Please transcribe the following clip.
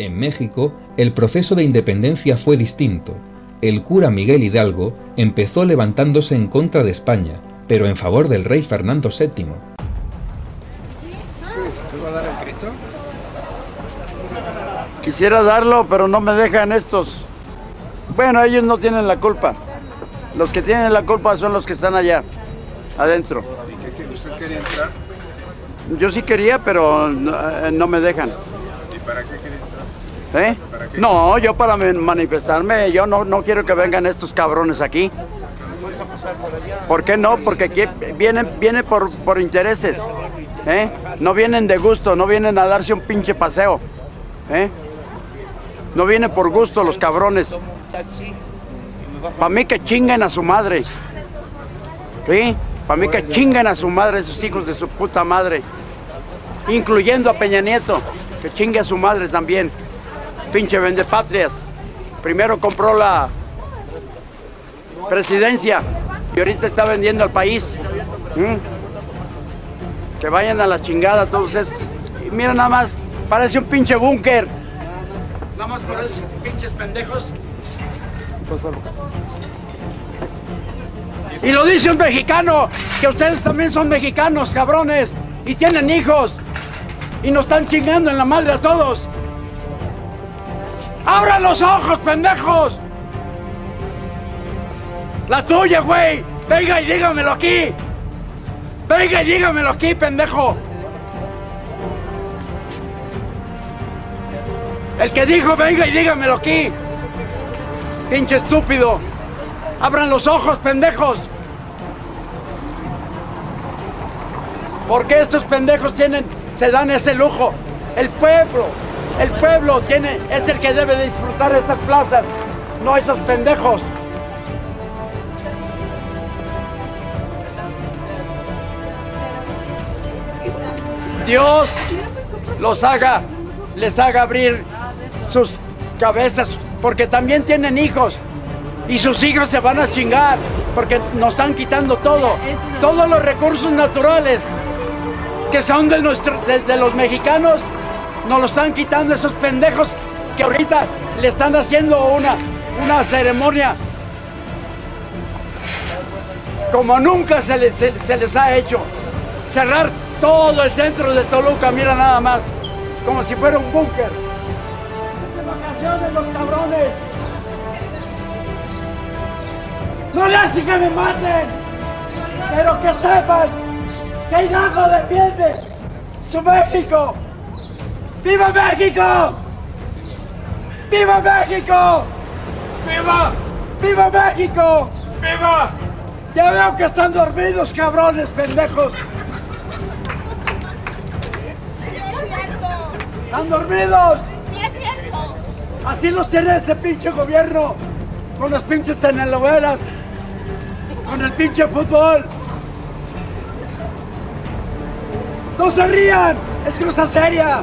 En México, el proceso de independencia fue distinto. El cura Miguel Hidalgo empezó levantándose en contra de España, pero en favor del rey Fernando VII. ¿Tú vas a dar el grito? Quisiera darlo, pero no me dejan estos. Bueno, ellos no tienen la culpa. Los que tienen la culpa son los que están allá, adentro. ¿Y qué, qué- usted quería entrar? Yo sí quería, pero no, eh, no me dejan. ¿Y para qué quería entrar? ¿Eh? No, yo para me- manifestarme, yo no, no quiero que vengan estos cabrones aquí. ¿Por qué no? Porque aquí vienen, vienen por, por intereses. ¿eh? No vienen de gusto, no vienen a darse un pinche paseo. ¿eh? No vienen por gusto los cabrones. Para mí que chinguen a su madre. ¿Sí? Para mí que chinguen a su madre esos hijos de su puta madre. Incluyendo a Peña Nieto, que chingue a su madre también. Pinche vendepatrias. Primero compró la presidencia y ahorita está vendiendo al país. Que vayan a la chingada todos esos. Mira nada más, parece un pinche búnker. Nada más por esos pinches pendejos. Y lo dice un mexicano, que ustedes también son mexicanos, cabrones, y tienen hijos, y nos están chingando en la madre a todos. ¡Abran los ojos, pendejos! ¡La tuya, güey! ¡Venga y dígamelo aquí! ¡Venga y dígamelo aquí, pendejo! El que dijo, venga y dígamelo aquí. Pinche estúpido. Abran los ojos, pendejos. ¿Por qué estos pendejos tienen, se dan ese lujo? El pueblo, el pueblo tiene, es el que debe disfrutar esas plazas, no esos pendejos. Dios los haga, les haga abrir sus cabezas, porque también tienen hijos. Y sus hijos se van a chingar, porque nos están quitando todo, todos los recursos naturales que son de, los mexicanos, nos lo están quitando esos pendejos que ahorita le están haciendo una, una ceremonia como nunca se les, se- les ha hecho. Cerrar todo el centro de Toluca, mira nada más, como si fuera un búnker. De vacaciones los cabrones. No le hacen que me maten, pero que sepan que Hidalgo defiende su México. ¡Viva México! ¡Viva México! ¡Viva! ¡Viva México! ¡Viva! Ya veo que están dormidos, cabrones, pendejos. ¡Están dormidos! Sí es cierto. Así los tiene ese pinche gobierno, con las pinches telenovelas, con el pinche fútbol. No se rían, es cosa seria.